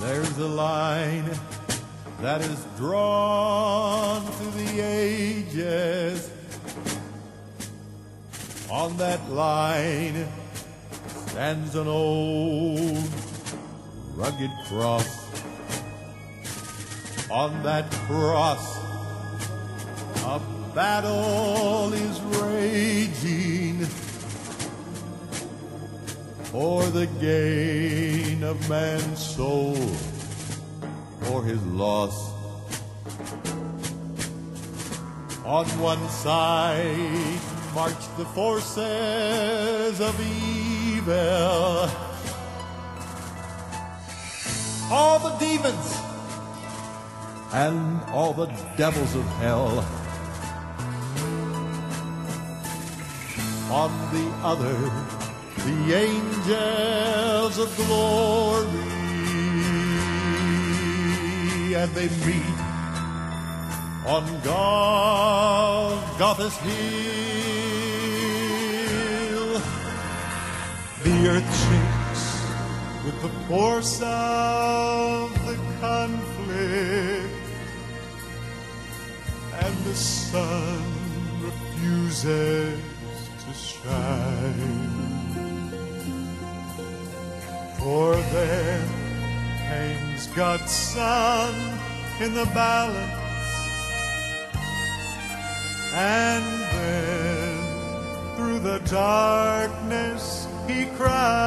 There's a line that is drawn through the ages. On that line stands an old rugged cross. On that cross, a battle is raging for the gain of man's soul, or his loss. On one side march the forces of evil, all the demons and all the devils of hell. On the other, the angels of glory, and they meet on Golgotha's hill. The earth shakes with the force of the conflict, and the sun refuses to shine. For there hangs God's Son in the balance, and then through the darkness he cries,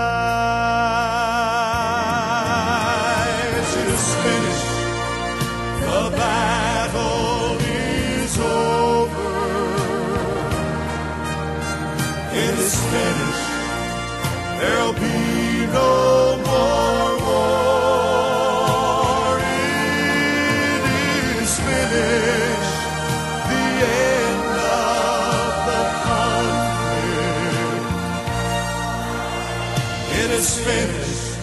is finished.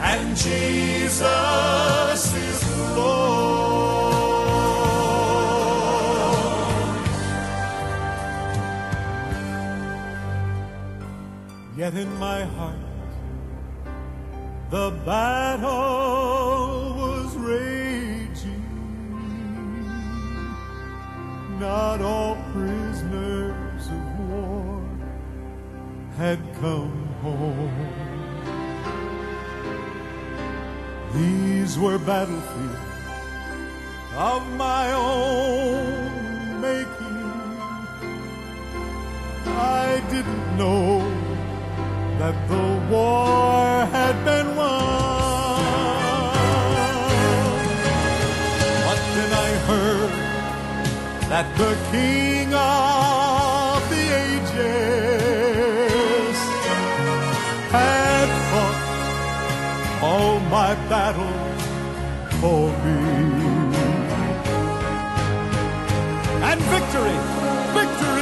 And Jesus is Lord. Yet in my heart, the battle was raging. Not all prisoners of war had come home. These were battlefields of my own making. I didn't know that the war had been won. But then I heard that the King of all my battles for me. And victory, victory